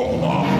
Go on.